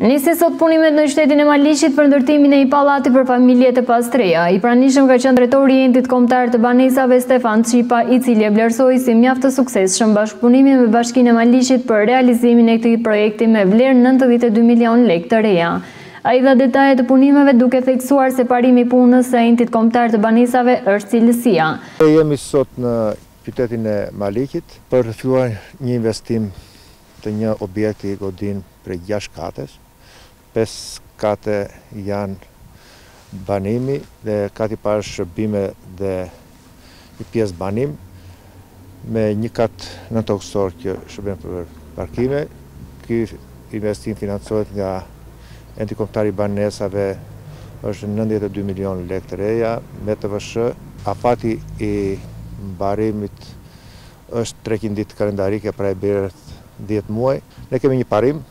Nisin sot punimet në qytetin e Maliqit për ndërtimin e një pallati për familjet e pastreha. I pranishëm ka qenë drejtori i Entit Kombëtar të Banesave Stefan Çipa, i cili e vlerësoi si mjaft të suksesshëm bashkëpunimin me Bashkinë e Maliqit për realizimin e këtij projekti me vlerë 92 milion lekë të reja. Ai dha detaje të punimeve duke theksuar se parimi i punës së Entit Kombëtar të Banesave është cilësia. E jemi sot në qytetin e Maliqit për të filluar një investim të një objekti godinë prej gjashtë katesh, pesë kate janë banimi dhe kati i parë është shërbime dhe një pjesë banim, me një kat nëntokësor që shërben për parkime. Ky investim financohet nga Enti Kombëtar i Banesave, është nëntëdhjetë e dy milionë lekë të reja me TVSH. Afati i mbarimit Është treqind ditë kalendarike, pra i bie rreth dhjetë muaj. Ne kemi një parim,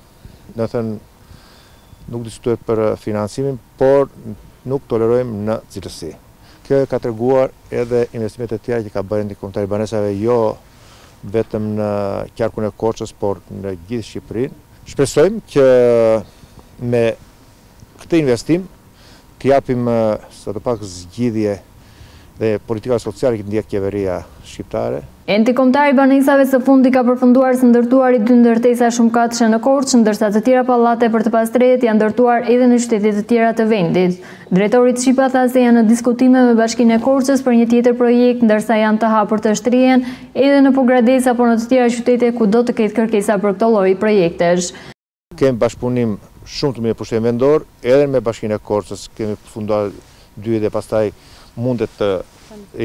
domethënë nuk diskutohet për financimin, por nuk tolerojmë në cilësi. Kjo e ka treguar edhe investimet e tjera që ka bërë Enti Kombëtar i Banesave jo vetëm në qarkun e Korçës, por në gjithë Shqipërinë. Shpresojmë që me. këtë investim t'i japim sadopak zgjidhje dhe politika sociale që ndjek qeveria shqiptare. Enti Kombëtar i Banesave së fundi ka përfunduar së ndërtuari dy ndërtesa shumëkatëshe në Korçë, ndërsa të tjera pallate për të pastrehët janë ndërtuar edhe në qytete të tjera të vendit. Drejtori Çipa tha se janë në diskutime me Bashkinë e Korçës për një tjetër projekt ndërsa janë të hapur të shtrihen edhe në Pogradec apo në të tjera qytete ku do të ketë kërkesa për këto lloj projektesh. Kemi bashkëpunim shumë të mirë me pushtetin vendor, edhe me Bashkinë e Korçës kemi përfunduar dy dhe pastaj mundet të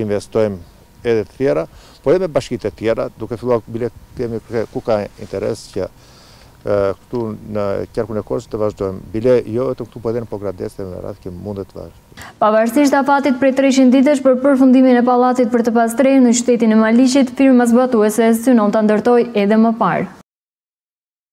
investojmë edhe të tjera, por edhe me bashkitë e tjera, duke filluar bile kemi ku ka interes që këtu në qarkun e Korçës të vazhdojmë, bile jo vetëm këtu, por edhe në Pogradec dhe me radhë kemi mundet të vazhdojmë. Pavarësisht afatit prej treqind ditësh për përfundimin e pallatit për të pastrehët në qytetin e Maliqit, firma zbatuese synon ta ndërtojë edhe më parë.